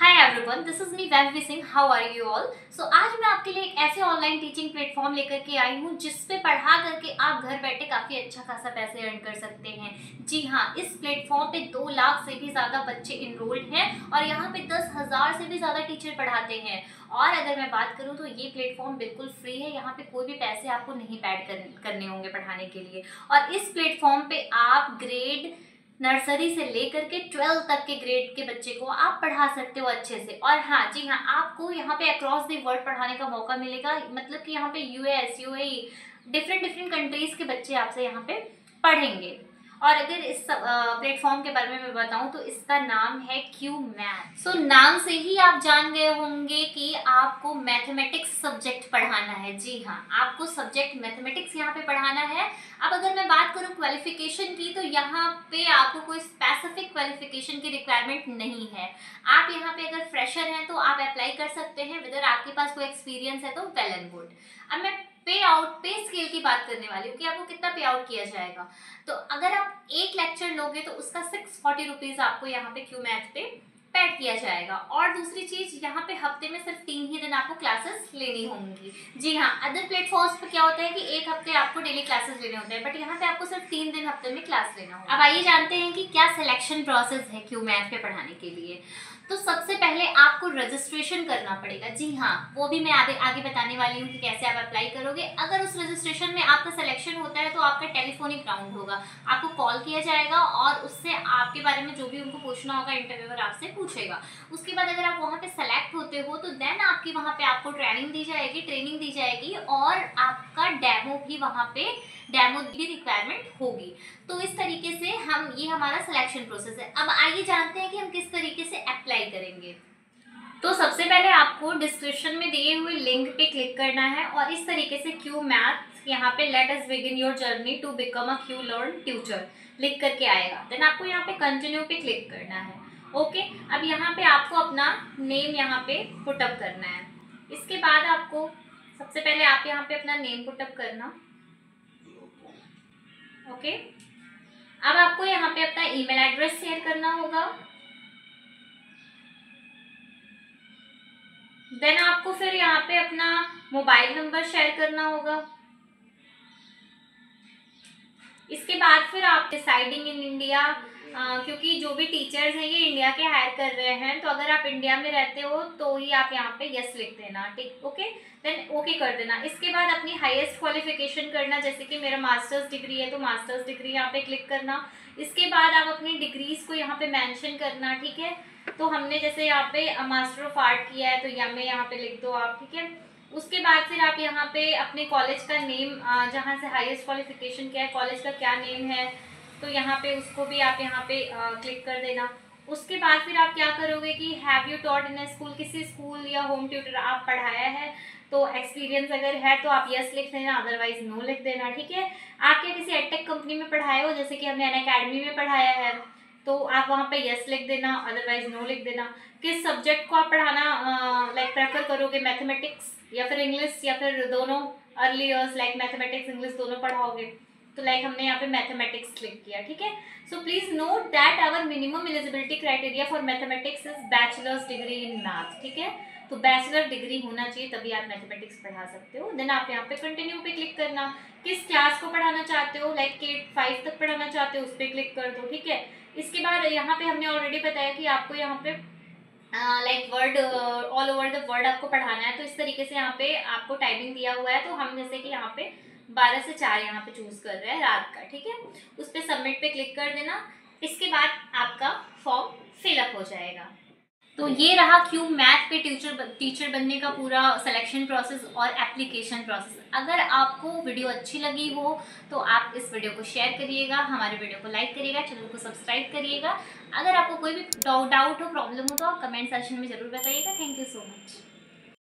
Hi everyone this is me Vaibhavi Singh how are you all so आज मैं आपके लिए एक ऐसे ऑनलाइन टीचिंग प्लेटफॉर्म लेकर के आई हूँ जिसपे पढ़ा करके आप घर बैठे काफ़ी अच्छा खासा पैसे अर्न कर सकते हैं। जी हाँ इस प्लेटफॉर्म पे दो लाख से भी ज़्यादा बच्चे इनरोल्ड हैं और यहाँ पे दस हज़ार से भी ज़्यादा टीचर पढ़ाते हैं। और अगर मैं बात करूँ तो ये प्लेटफॉर्म बिल्कुल फ्री है यहाँ पे कोई भी पैसे आपको नहीं पैड कर, करने होंगे पढ़ाने के लिए। और इस प्लेटफॉर्म पे आप ग्रेड नर्सरी से लेकर के ट्वेल्थ तक के ग्रेड के बच्चे को आप पढ़ा सकते हो अच्छे से। और हाँ जी हाँ आपको यहाँ पे अक्रॉस द वर्ल्ड पढ़ाने का मौका मिलेगा। मतलब कि यहाँ पे US UAE different different countries के बच्चे आपसे यहाँ पे पढ़ेंगे। और अगर इस प्लेटफॉर्म के बारे में मैं बताऊँ तो इसका नाम है क्यू मैथ सो नाम से ही आप जान गए होंगे कि आपको मैथमेटिक्स सब्जेक्ट पढ़ाना है। जी हाँ आपको सब्जेक्ट मैथमेटिक्स यहाँ पे पढ़ाना है। अब अगर मैं बात करूँ क्वालिफिकेशन की तो यहाँ पे आपको कोई स्पेसिफिक क्वालिफिकेशन की रिक्वायरमेंट नहीं है। आप यहाँ पे अगर फ्रेशर हैं तो आप अप्लाई कर सकते हैं। विदर आपके पास कोई एक्सपीरियंस है तो वेल एंड गुड अब मैं पे आउट पे स्केल की बात करने वाली हूँ कि आपको कितना पे आउट किया जाएगा। तो अगर आप एक लेक्चर लोगे तो उसका सिक्स फोर्टी रुपीज़ आपको यहाँ पे क्यू मैथ पे पैड किया जाएगा। और दूसरी चीज़, यहाँ पे हफ़्ते में सिर्फ़ तीन ही दिन आपको क्लासेस लेनी होंगी। जी हाँ अदर प्लेटफॉर्म्स पे क्या होता है कि एक हफ़्ते आपको डेली क्लासेस लेने होते हैं बट यहाँ पे आपको सिर्फ़ तीन दिन हफ़्ते में क्लास लेना होगा। अब आइए जानते हैं कि क्या सिलेक्शन प्रोसेस है क्यू मैथ पे पढ़ाने के लिए। तो सबसे पहले आपको रजिस्ट्रेशन करना पड़ेगा। जी हाँ वो भी मैं आगे आगे बताने वाली हूँ कि कैसे आप अप्लाई करोगे। अगर उस रजिस्ट्रेशन में आपका सिलेक्शन होता है तो आपका टेलीफोनिक राउंड होगा। आपको कॉल किया जाएगा और उससे आपके बारे में जो भी उनको पूछना होगा इंटरव्यूअर आपसे पूछेगा। उसके बाद अगर आप वहाँ पे सेलेक्ट होते हो तो देन आपकी वहाँ पे आपको ट्रेनिंग दी जाएगी ट्रेनिंग दी जाएगी और आपका डेमो भी वहाँ पे डेमो की रिक्वायरमेंट होगी। तो इस तरीके से हम, ये हमारा सिलेक्शन प्रोसेस है। अब आइए जानते हैं कि हम किस तरीके से करेंगे। तो सबसे पहले आपको डिस्क्रिप्शन में दिए हुए लिंक पे क्लिक करना है और इस तरीके से क्यू मैथ यहाँ पे let us begin your journey to become a cue learn tutor लिख करके आएगा। देन आपको यहाँ पे कंटिन्यू पे क्लिक करना है। ओके अब यहाँ पे आपको अपना नेम यहाँ पे पुटअप करना है। इसके बाद आपको सबसे पहले आप यहाँ पे अपना नेम पुटअप करना। ओके अब आपको यहाँ पे अपना ईमेल एड्रेस शेयर करना होगा। देन आपको फिर यहाँ पे अपना मोबाइल नंबर शेयर करना होगा। इसके बाद फिर आप डिसाइडिंग इन इंडिया क्योंकि जो भी टीचर्स हैं, ये इंडिया के हायर कर रहे हैं तो अगर आप इंडिया में रहते हो तो ही आप यहाँ पे यस लिख देना, ठीक ओके देन ओके कर देना। इसके बाद अपनी हाईएस्ट क्वालिफिकेशन करना, जैसे कि मेरा मास्टर्स डिग्री है तो मास्टर्स डिग्री यहाँ पे क्लिक करना। इसके बाद आप अपनी डिग्रीज को यहाँ पे मेंशन करना, ठीक है? तो हमने जैसे यहाँ पे मास्टर ऑफ़ आर्ट किया है तो यहाँ में यहाँ पे लिख दो आप, ठीक है? उसके बाद फिर आप यहाँ पे अपने कॉलेज का नेम जहाँ से हाईएस्ट क्वालिफिकेशन क्या है कॉलेज का क्या नेम है तो यहाँ पे उसको भी आप यहाँ पे क्लिक कर देना। उसके बाद फिर आप क्या करोगे कि have you taught in school किसी स्कूल या होम ट्यूटर आप पढ़ाया है तो एक्सपीरियंस अगर है तो आप यस लिख देना अदरवाइज़ नो लिख देना, ठीक है? आप क्या किसी एडटेक कंपनी में पढ़ाए हो, जैसे कि हमने अन में पढ़ाया है? तो आप वहाँ पे यस लिख देना अदरवाइज़ नो लिख देना। किस सब्जेक्ट को आप पढ़ाना लाइक प्रेफर करोगे मैथमेटिक्स या फिर इंग्लिश या फिर दोनों? Early years like mathematics English दोनों पढ़ाओगे। तो लाइक हमने यहाँ पे मैथमेटिक्स क्लिक किया, ठीक है? So please note that our minimum eligibility criteria for mathematics is bachelors degree in math ठीक है? तो बैचलर डिग्री होना चाहिए, तभी आप मैथमेटिक्स पढ़ा सकते हो। देन आप यहाँ पे कंटिन्यू पे क्लिक करना। किस क्लास को पढ़ाना चाहते हो? लाइक के फाइव तक पढ़ाना चाहते हो, उस पर क्लिक कर दो, ठीक है? इसके बाद यहाँ पे हमने ऑलरेडी बताया कि आपको यहाँ पे like word all over the word आपको पढ़ाना है। तो इस तरीके से यहाँ पे आपको टाइमिंग दिया हुआ है। तो हम जैसे कि यहाँ पे बारह से चार यहाँ पे चूज़ कर रहे हैं, रात का, ठीक है? उस पर सबमिट पे क्लिक कर देना, इसके बाद आपका फॉर्म फिलअप हो जाएगा। तो ये रहा क्यों मैथ पे टीचर टीचर बनने का पूरा सिलेक्शन प्रोसेस और एप्लीकेशन प्रोसेस अगर आपको वीडियो अच्छी लगी हो तो आप इस वीडियो को शेयर करिएगा, हमारे वीडियो को लाइक करिएगा चैनल को सब्सक्राइब करिएगा। अगर आपको कोई भी डाउट हो प्रॉब्लम हो तो आप कमेंट सेक्शन में ज़रूर बताइएगा। Thank you so much